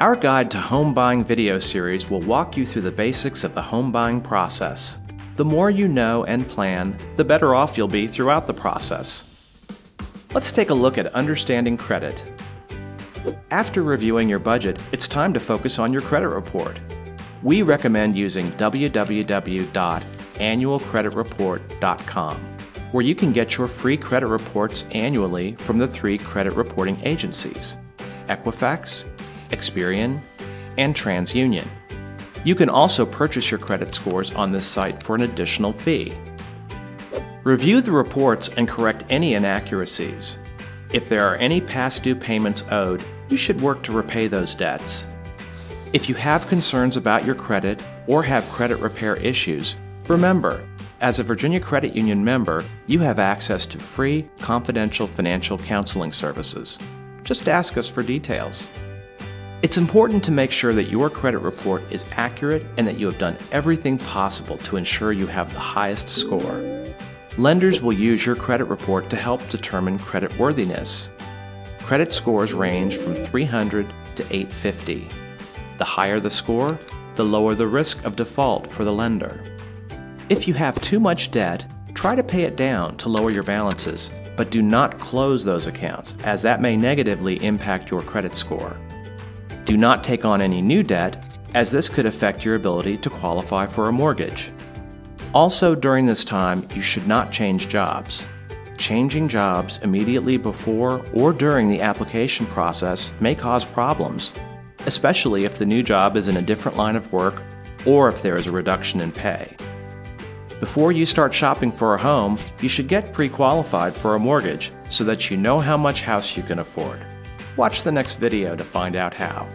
Our Guide to Home Buying video series will walk you through the basics of the home buying process. The more you know and plan, the better off you'll be throughout the process. Let's take a look at understanding credit. After reviewing your budget, it's time to focus on your credit report. We recommend using www.annualcreditreport.com, where you can get your free credit reports annually from the three credit reporting agencies Equifax, Experian, and TransUnion. You can also purchase your credit scores on this site for an additional fee. Review the reports and correct any inaccuracies. If there are any past due payments owed, you should work to repay those debts. If you have concerns about your credit or have credit repair issues, remember, as a Virginia Credit Union member, you have access to free, confidential financial counseling services. Just ask us for details. It's important to make sure that your credit report is accurate and that you have done everything possible to ensure you have the highest score. Lenders will use your credit report to help determine credit worthiness. Credit scores range from 300 to 850. The higher the score, the lower the risk of default for the lender. If you have too much debt, try to pay it down to lower your balances, but do not close those accounts, as that may negatively impact your credit score. Do not take on any new debt, as this could affect your ability to qualify for a mortgage. Also, during this time, you should not change jobs. Changing jobs immediately before or during the application process may cause problems, especially if the new job is in a different line of work or if there is a reduction in pay. Before you start shopping for a home, you should get pre qualified for a mortgage so that you know how much house you can afford. Watch the next video to find out how.